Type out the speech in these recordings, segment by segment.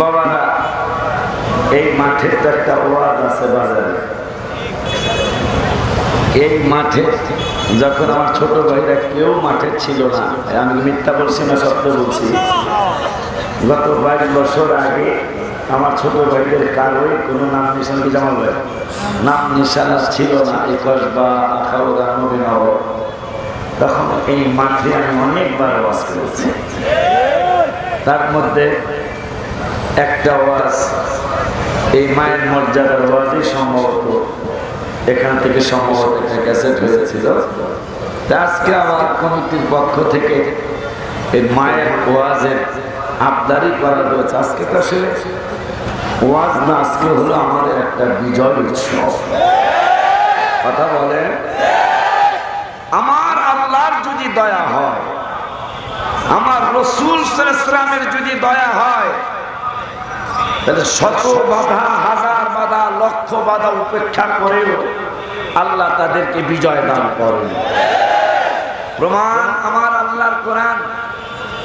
বাবারা, এই মাঠের তো একটা ওয়াজ আছে বাজারে। এই মাঠে যখন আমার ছোট ভাইরা কেউ মাঠে ছিল না আমি মিথ্যা বলছি না সত্য বলছি? গত বাইশ বছর আগে আমার ছোট ভাইদের কারোই কোনো নাম নিশান কি জামা ভাই নাম নিশান ছিল না একুশ বা আঠারোদা নবীনগর। তখন এই মাঠে আমি অনেকবার ওয়াজ করেছি। তার মধ্যে একটা ওয়াজ, এই মায়ের মর্যাদার ওয়াজই সম্ভবত এখান থেকে সম্ভবত একটা ক্যাসেট হয়েছিল। আজকে আমার কমিটির পক্ষ থেকে এই মায়ের ওয়াজের আবদারি করা হয়েছে। আজকে তো আসলে ওয়াজ না, আজকে হলো আমাদের একটা বিজয় উৎসব। কথা বলেন? আমার আল্লাহর যদি দয়া হয়, আমার রসুল সালামের যদি দয়া হয় তাহলে শত বাধা হাজার বাধা লক্ষ বাধা উপেক্ষা করেও আল্লাহ তাদেরকে বিজয় দান করেন। প্রমাণ আমার আল্লাহর কোরআন।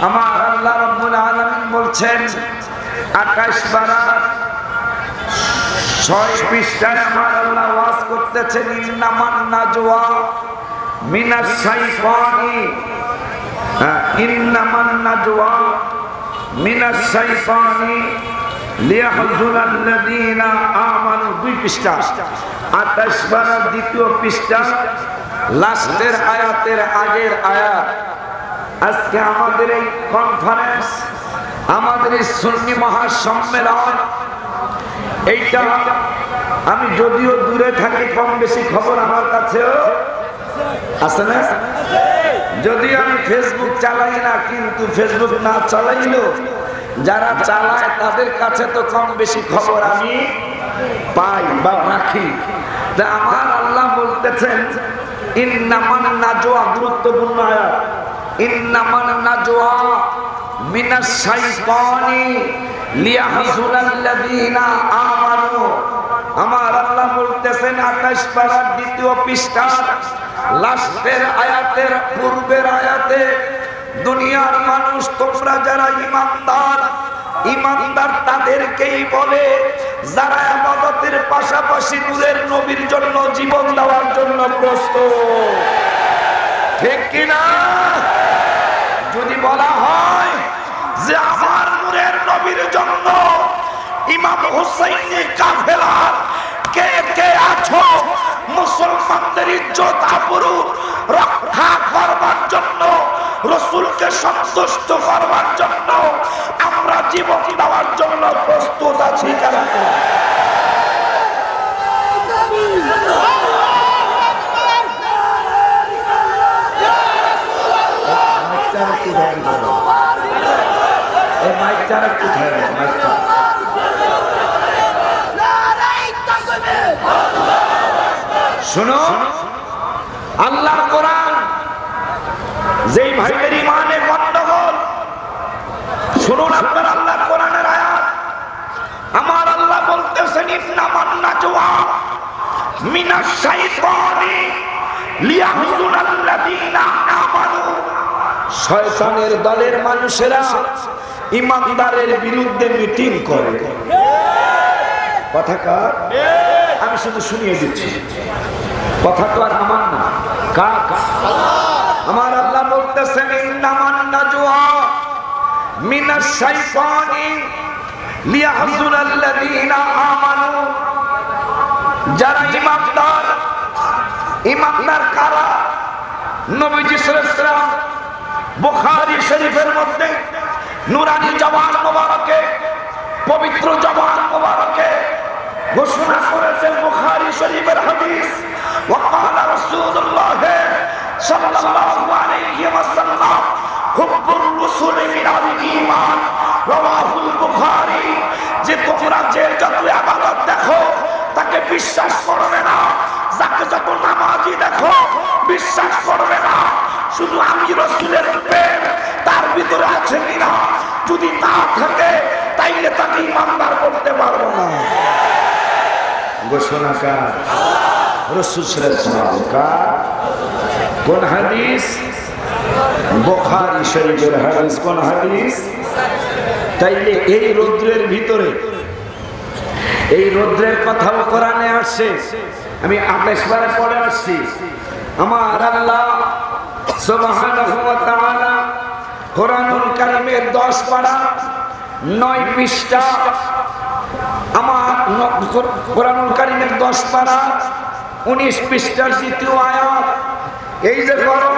আমার আল্লাহ রব্বুল আলামিন বলছেন আকাশ বারা ছয় পৃষ্ঠায় আমার আল্লাহ ওয়াজ করতেছেন ইন্নামান নাজওয়া মিনাশ শাইতানি। হ্যাঁ, ইন্নামান নাজওয়া মিনাশ শাইতানি। দুই পৃষ্ঠা। দ্বিতীয় পৃষ্ঠা, লাস্টের আয়াতের আগের আজকে আমাদের এই কনফারেন্স আমাদের এই এইটা আমি যদিও দূরে থাকি, কম বেশি খবর আমার কাছেও আছে না? যদি আমি ফেসবুক চালাই না, কিন্তু ফেসবুক না চালাইলেও যারা চালায় তাদের কাছে তো কম বেশি খবর আমি পাই বা রাখি। আমার আল্লাহ বলতেছেন, ইন্নামান নাজোয়া গুরুত্বপূর্ণ আয়াত। ইন্নামান নাজোয়া মিনাশ শাইতানি লিয়াহজুনাল্লাযীনা আমানু আমার আল্লাহ বলতেছেন, আকাশ পাড়ার দ্বিতীয় পৃষ্ঠা লাস্টের আয়াতের পূর্বের আয়াতে দুনিয়ার মানুষ, তোমরা যারা ইমানদার ইমানদার তাদেরকেই বলে, যারা আবাদতের পাশাপাশি নূরের নবীর জন্য জীবন দেওয়ার জন্য প্রস্তুত। ঠিক কিনা? যদি বলা হয় যে আমার নূরের নবীর জন্য ইমাম হুসাইনের কাফেলার কে কে আছো? মুসলমানদের ইজ্জত, আবরু, রক্ষা করবার জন্য রসুলকে সন্তুষ্ট করবার জন্য আমরা জীবন দেওয়ার জন্য প্রস্তুত আছি একটু ধরে মাইকটা। শুনো আল্লাহ কোরআন যেই ভাইদের ইমানে গন্ডগোল, শুনুন আপনার আল্লাহ কোরআনের আয়াত। আমার আল্লাহ বলতেছেন ইন্নামান নাজওয়া মিনাশ শাইতানি লিয়াহজুনাল্লাযীনা আমানু। শয়তানের দলের মানুষেরা ইমানদারের বিরুদ্ধে মিটিং করে। কথা কার? আমি শুধু শুনিয়ে দিচ্ছি। কথা তো আর আমার না। কার কার? আমার আল্লাহ বলতেছেন, ইন্নামান নাজওয়া মিনাশ শাইতানি লিয়াহজুনাল্লাযীনা আমানু। যারা ইমানদার ইমানদার কারা? নবীজি সাল্লাল্লাহু বুখারী শরীফের মধ্যে নুরানি জবান মোবারকে, পবিত্র জবান মোবারকে ঘোষণা করেছেন বুখারী শরীফের হাদিস। রসুলের ইমান রবাহুল বুখারি, যে তোমরা যে যত আবাদত দেখো, তাকে বিশ্বাস করবে না। যাকে যত নামাজি দেখো, বিশ্বাস করবে না। শুধু আমি রসুলের প্রেম, তার ভিতরে আছে কিনা যদি না থাকে, তাইলে তাকে ইমানদার করতে পারব না। ঘোষণাকার রসুল কোন হাদিস? বোখারি শরীফের হাদিস, কোন হাদিস? তাইলে এই রৌদ্রের ভিতরে, এই রৌদ্রের কথাও কোরআনে আসছে। আমি আঠাশ বারে পরে আসছি। আমার আল্লাহ সুবহানাহু ওয়া তাআলা কোরআনুল কারীমের 10 পারা 9 পৃষ্ঠা, আমার কোরআনুল কারীমের 10 পারা 19 পৃষ্ঠার দ্বিতীয় আয়াত। এই যে গরম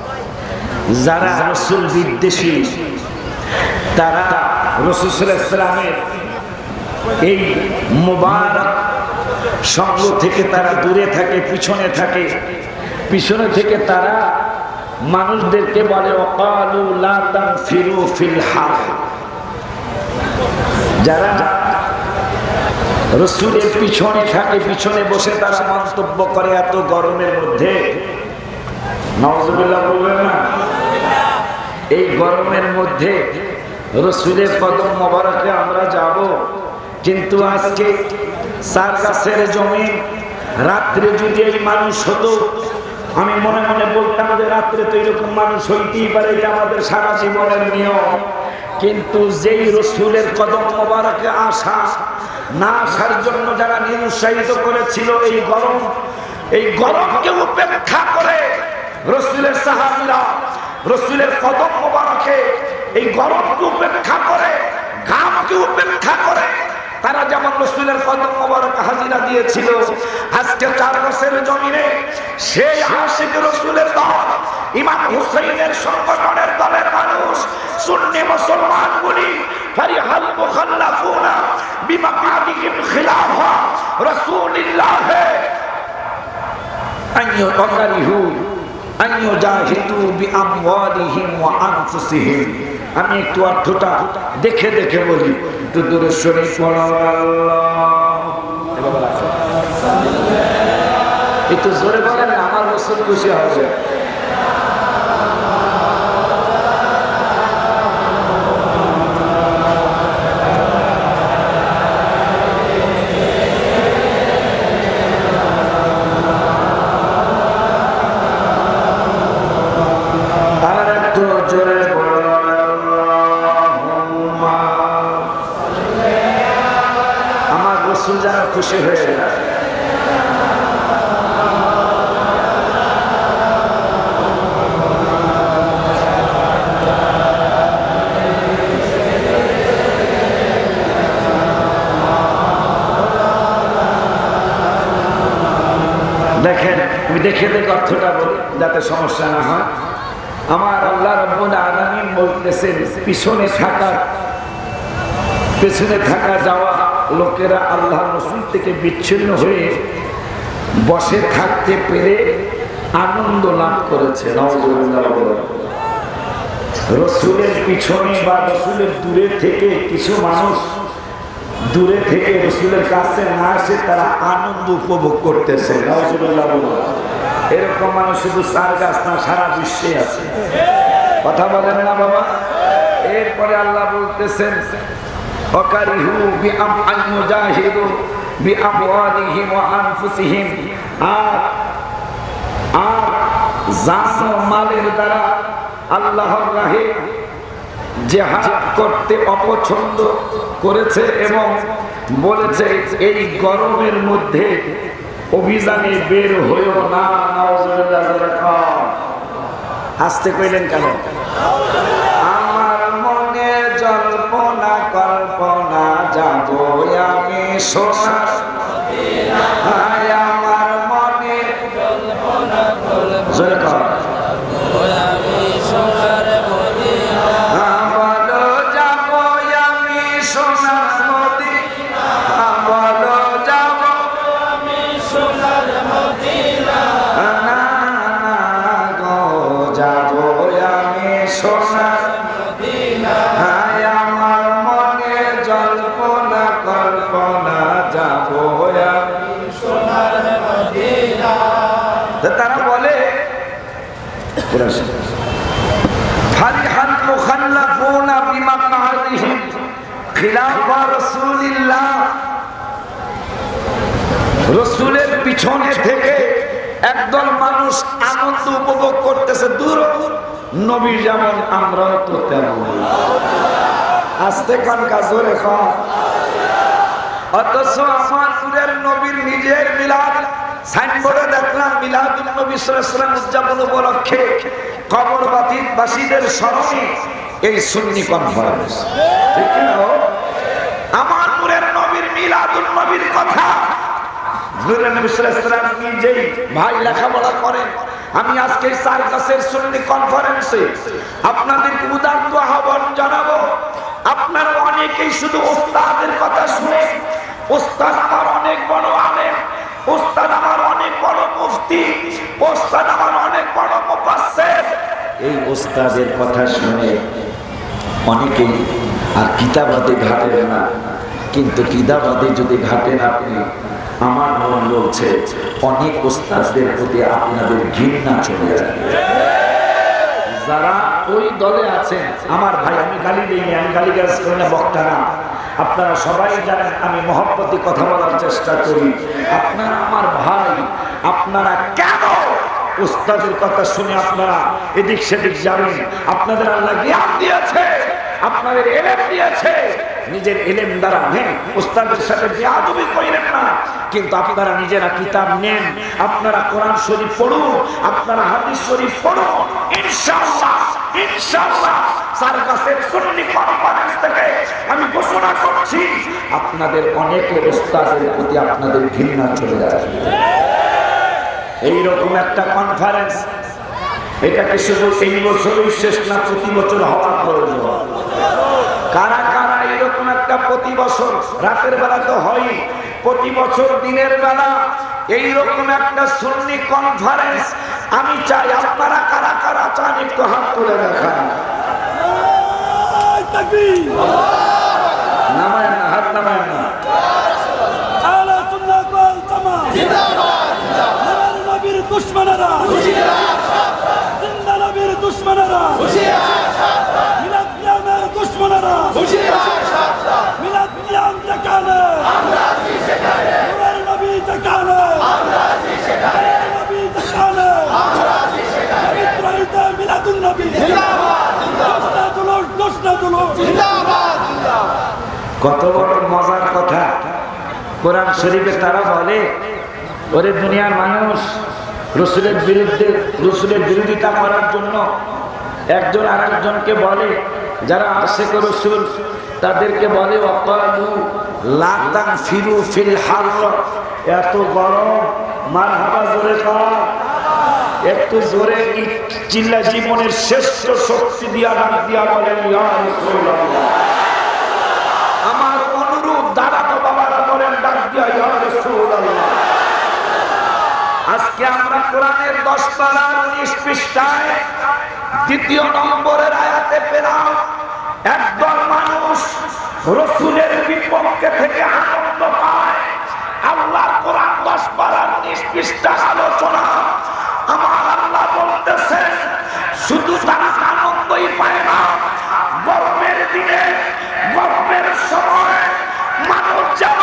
যারা রসুল বিদ্বেষী, তারা রসুলামের এই মোবারক সঙ্গ থেকে তারা দূরে থাকে, পিছনে থাকে। পিছনে থেকে তারা মানুষদেরকে বলে ফিরু যারা রসুলের পিছনে থাকে, পিছনে বসে তারা মন্তব্য করে, এত গরমের মধ্যে? নওয়াজুবিল্লাহ বলবেন না। এই গরমের মধ্যে রসুলের কদম মোবারকে আমরা যাব। কিন্তু আজকে সার্কাসের জমি, রাত্রে যদি এই মানুষ হতো, আমি মনে মনে বলতাম যে রাত্রে তো এরকম মানুষ হইতেই পারে, এটা আমাদের সারা জীবনের নিয়ম। কিন্তু যেই রসুলের কদম মোবারকে আসা না আসার জন্য যারা নিরুৎসাহিত করেছিল এই গরম, এই গরমকে উপেক্ষা করে রসুলের সাহাবিরা রসুলের কদম মোবারকে এই গরমকে উপেক্ষা করে, ঘামকে উপেক্ষা করে। তারা যেমন রসুলের কদম মোবারক হাজিরা দিয়েছিল, আজকে চার বছরের জমিনে সেই আশিক রসুলের দল, ইমাম হুসাইনের সংগঠনের দলের মানুষ, সুন্নি মুসলমানগুলি ফারিহাল মুখাল্লাফুনা বিমাকাদিহিম খিলাফা রাসূলিল্লাহ। আইয়ু অকারিহু জাহিদু বিআমওয়ালিহিম ওয়া আনফুসিহিম। আমি একটু অর্থটা দেখে দেখে বলি, একটু দূরে শরীফ পড়ো। একটু জোরে বলেন, আমার রসুল খুশি হবে। খুশি হয়ে যায়। দেখেন, আমি দেখে দেখে অর্থটা বলি, যাতে সমস্যা না হয়। আমার আল্লাহ রব্বুল আলামিন বলতেছেন, পিছনে থাকা, পেছনে থাকা যাওয়া লোকেরা আল্লাহ রসুল থেকে বিচ্ছিন্ন হয়ে বসে থাকতে পেরে আনন্দ লাভ করেছে। রসুলের পিছনে বা রসুলের দূরে থেকে কিছু মানুষ দূরে থেকে রসুলের কাছে না আসে তারা আনন্দ উপভোগ করতেছে। এরকম মানুষ শুধু সার গাছ না, সারা বিশ্বে আছে কথা বলেন না বাবা এরপরে আল্লাহ বলতেছেন অকারিহু বিআম আইয়ুজাহিদু বিআমওয়ালিহিম ওয়া আনফুসিহিম আর আর জান মালের দ্বারা আল্লাহর রাহে জেহাদ করতে অপছন্দ করেছে এবং বলেছে, এই গরমের মধ্যে অভিযানে বের হয়েও না আসতে কইলেন কেন? যাব আমি সোনার একদল মানুষ আনন্দ উপভোগ করতেছে, দূর নবী যেমন আমরাও তো তেমন। আসতে কান কাজরে খান অথচ আমার দূরের নবীর নিজের মিলাদ, সাইনবোর্ডে দেখলাম মিলাদ নবী উদযাপন উপলক্ষে কবর বাতিল বাসীদের স্মরণে এই সুন্নি কনফারেন্স ঠিক আমার নবীর মিলাদুন নবীর কথা নূরের নবী সাল্লাল্লাহু আলাইহি ওয়াসাল্লাম নিজেই ভাই লেখাপড়া করেন। আমি আজকে সার্কাসের সুন্নি কনফারেন্সে আপনাদেরকে উদাত্ত আহ্বান জানাব। আপনারা অনেকেই শুধু ওস্তাদের কথা শুনে ওস্তাদ আমার অনেক বড় আলেম ওস্তাদ আমার অনেক বড় মুফতি ওস্তাদ আমার অনেক বড় মুফাসসির। এই ওস্তাদের কথা শুনে অনেকেই আর কিতাবাদে ঘাটেন না। কিন্তু কিতাবাদে যদি ঘাটেন আপনি আমার মন বলছে, অনেক ওস্তাদদের প্রতি আপনাদের ঘৃণা চলে যাবে যারা ওই দলে আছেন, আমার ভাই, আমি গালি দিইনি, আমি গালি গাছ করি না, বক্তা না। আপনারা সবাই জানেন, আমি মহব্বতি কথা বলার চেষ্টা করি। আপনারা আমার ভাই, আপনারা কেন? উস্তাদের কথা শুনে আপনারা এদিক সেদিক যাবেন। আপনাদের আল্লাহ জ্ঞান দিয়েছে। আপনাদের এলেম দিয়েছে। নিজের এলেম দ্বারা হ্যাঁ উস্তাদের সাথে বেয়াদবি করিলেন না। কিন্তু আপনারা নিজেরা কিতাব নেন। আপনারা কোরআন শরীফ পড়ুন। আপনারা হাদিস শরীফ পড়ুন। ইনশাআল্লাহ ইনশাআল্লাহ সুন্নি কনফারেন্স থেকে আমি ঘোষণা করছি, আপনাদের অনেক উস্তাদের প্রতি আপনাদের ঘৃণা চলে যাবে এইরকম একটা কনফারেন্স এটাকে শুধু এই বছরই শেষ না, প্রতি বছর হওয়া প্রয়োজন? কারা কারা এরকম একটা প্রতি বছর রাতের বেলা তো হয় প্রতি বছর দিনের বেলা এইরকম একটা সুন্নি কনফারেন্স আমি চাই আপনারা কারা কারা চান একটু হাত তুলে দেখান। নামায় না হাত নামায় না। দুশমনেরা। মিলাদ কিয়াম নূরের নবী নবী মিলাদুন নবী কত বড় মজার কথা। কোরআন শরীফে তারা বলে ওরে দুনিয়ার মানুষ রসুলের বিরুদ্ধে রসুলের বিরোধিতা করার জন্য একজন আরেকজনকে বলে যারা আশেক রসুল তাদেরকে বলে ফিরু ফিল হার এত গরম মার হাবা জোরে কর। একটু জোরে চিল্লা জীবনের শ্রেষ্ঠ শক্তি দিয়া ডাক দিয়া বলেন আমার অনুরূপ দাদা তো বাবারা বলেন, ডাক দিয়া আজকে আমরা কোরআনের দশ পারার উনিশ পৃষ্ঠায় দ্বিতীয় নম্বরের আয়াতে পেলাম একদল মানুষ রসুলের বিপক্ষে থেকে আনন্দ পায়। আল্লাহ কোরআন দশ পারার উনিশ আলোচনা। আমার আল্লাহ বলতেছেন, শুধু তারা আনন্দই পায় না গরমের দিনে গরমের সময় মানুষ যেন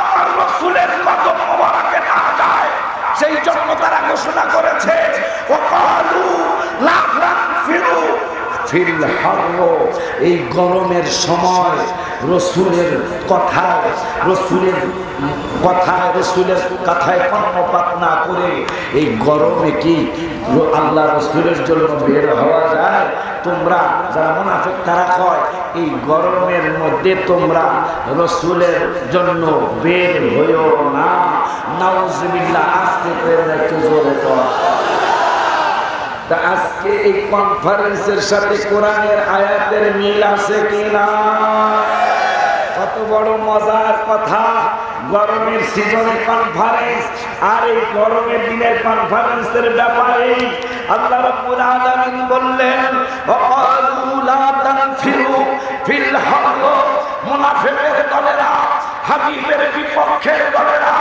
আমার রসুলের কদম মোবারকে না যায় সেই জন্য তারা ঘোষণা করেছে ও ফিল হার্র এই গরমের সময় রসুলের কথায় রসুলের কথায় রসুলের কথায় কর্ণপাত না করে এই গরমে কি আল্লাহ রসুলের জন্য বের হওয়া যায়? তোমরা যারা মুনাফিক, তারা কয়, এই গরমের মধ্যে তোমরা রসুলের জন্য বের হইও না। নাউজুবিল্লাহ, আসতে পেরে জোরে কর তা আজকে এই কনফারেন্সের সাথে কোরআনের আয়াতের মিল আছে কিনা? কত বড় মজার কথা। গরমের সিজনে কনফারেন্স আর এই গরমের দিনের কনফারেন্সের ব্যাপারে আল্লাহ রাব্বুল আলামিন বললেন, ওয়াকালু লা তানফিরু ফিল হার মুনাফিকের দলেরা, হাবিবের বিপক্ষের দলেরা,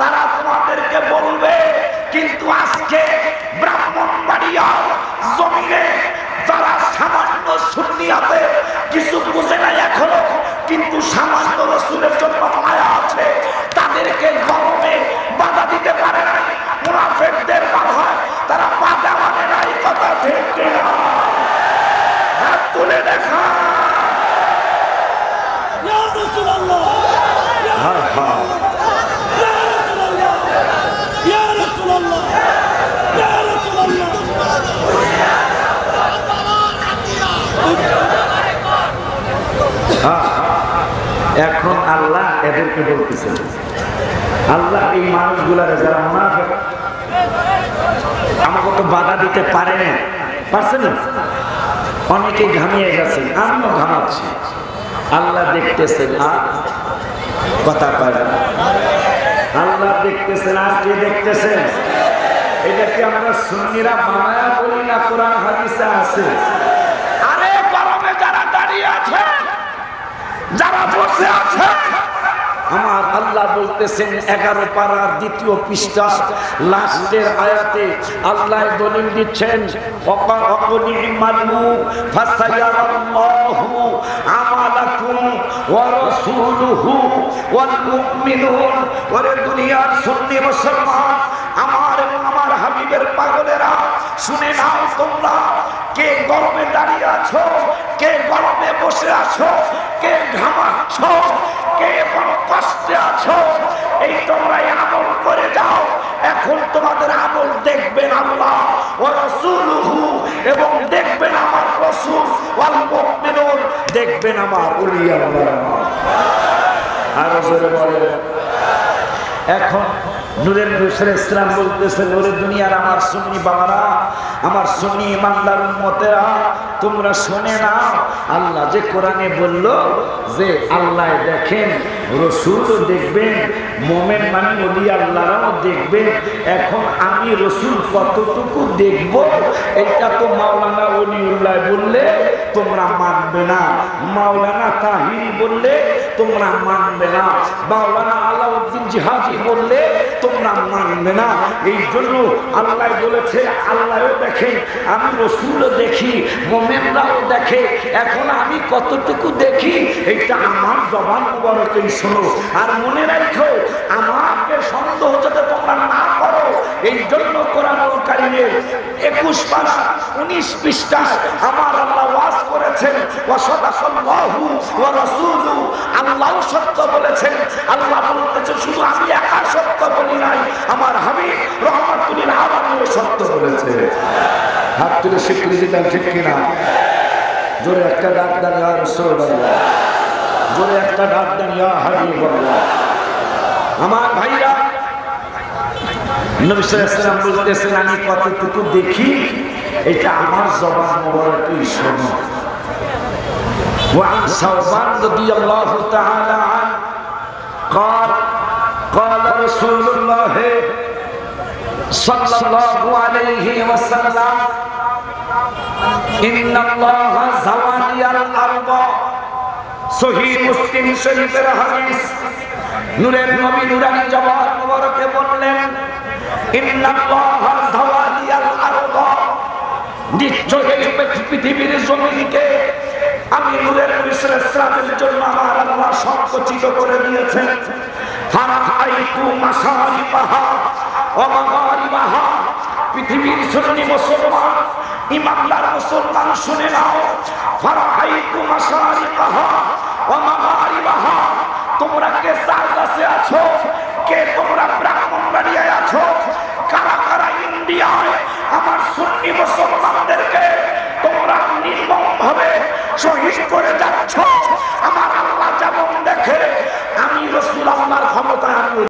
তারা তোমাদেরকে বলবে, কিন্তু আজকে সুন্নিয়াতে কিছু বুঝে নাই এখনও কিন্তু সামান্য রসুলের জন্য মায়া আছে তাদেরকে গরমে বাধা দিতে পারে নাই মুনাফেকদের বাধা তারা বাধা মানে নাই কথা ঠিক কিনা হাত তুলে দেখা ইয়া রাসূলুল্লাহ হ্যাঁ হ্যাঁ ইয়া রাসূলুল্লাহ ইয়া রাসূলুল্লাহ ইয়া রাসূলুল্লাহ এখন আল্লাহ এদেরকে বলতেছেন আল্লাহ এই মানুষগুলার যারা মুনাফেক আমাকে তো বাধা দিতে পারে না। পারছে না? অনেকে ঘামিয়ে গেছে, আমিও ঘামাচ্ছি। আল্লাহ দেখতেছেন আর কথা পারে। আল্লাহ দেখতেছেন আর কে দেখতেছেন এটা কি আমরা সুন্নিরা বানায়া বলি না কোরআন হাদিসে আছে? আরে গরমে যারা দাঁড়িয়ে আছে, যারা বসে আছে আমার আল্লাহ বলতেছেন, এগারো পাড়ার দ্বিতীয় পৃষ্ঠা, লাস্টের আয়াতে আল্লাহ দলিল দিচ্ছেন দুনিয়ার আমার আমার হাবিবের পাগলেরা, শুনে নাও তোমরা কে গরমে দাঁড়িয়ে আছো? কে গরমে বসে আছো? কে ঘামাচ্ছ কে বড় কষ্টে আছো? এই তোমরা আমল করে যাও। এখন তোমাদের আমল দেখবেন আল্লাহ ও রসুলহু এবং দেখবেন আমার রসুল ওয়াল দেখবেন আমার উলিয়া আরও এখন নূরের নূসের ইসলাম বলতেছে, নূরে দুনিয়ার আমার সুন্নি বাবারা, আমার সুন্নি ইমানদার উম্মতেরা, তোমরা শুনে না আল্লাহ যে কোরআনে বলল যে আল্লাহ দেখেন, রসুলও দেখবেন, মোমেন মানে অলি আল্লাহরাও দেখবেন, এখন আমি রসুল কতটুকু দেখব, এটা তো মাওলানা অলিউল্লাহ বললে তোমরা মানবে না, মাওলানা তাহিরি বললে তোমরা মানবে না, মাওলানা আলাউদ্দিন জিহাদি বললে তোমরা মানবে না। এই জন্য আল্লাহ বলেছে, আল্লাহও দেখে আমি রসুলও দেখি, মোমেনরাও দেখে। এখন আমি কতটুকু দেখি, এইটা আমার জবান মুবারকেই শোনো। আর মনে রাখো, আমাকে সন্দেহ যাতে তোমরা না করো, এই জন্য কোরআন কারিমের একুশ পারা, উনিশ পৃষ্ঠায় আমার আল্লাহ ওয়াজ করেছেন আল্লাহ সত্য বলেছেন, আল্লাহ বলতেছে, শুধু আমি একা সত্য বলি নাই। আমার হাবিব রহমাতুল আলামিন সত্য বলেছে হাত তুলে স্বীকৃতি দেন ঠিক কিনা জোরে একটা ডাক দেন ইয়া রাসূলুল্লাহ জোরে একটা ডাক দেন ইয়া হাবিবাল্লাহ আমার ভাইরা নবী সাল্লাল্লাহু আলাইহি ওয়াসাল্লাম বলতেছেন আমি কতটুকু দেখি এটা আমার জবান মোবারকই শোনো وعن ثوبان رضي الله تعالى عنه قال قال رسول الله صلى الله عليه وسلم إن الله زواني الأرض সহি মুসলিম শরীফের হাদিস নূরের নবী নুরানি জবান মোবারকে বললেন ইন্নাল্লাহ যাওয়ালিয়াল আরদ নিশ্চয়ই পৃথিবীর জমিনকে আমি নূরের ইসলামের জন্য আমার আল্লাহ সংকুচিত করে দিয়েছেন পৃথিবীর সুন্নি মুসলমান, ইমানদার মুসলমান শুনে নাও তোমরা কে কাছে আছো, কে তোমরা ব্রাহ্মণবাড়িয়ায় আছো, কারা কারা ইন্ডিয়ায় আমার সুন্নি মুসলমানদেরকে তোমরা নির্মম ভাবে শহীদ করে যাচ্ছ, আমার আল্লাহ যেমন দেখে আমি রসুল আল্লাহর ক্ষমতায় আমি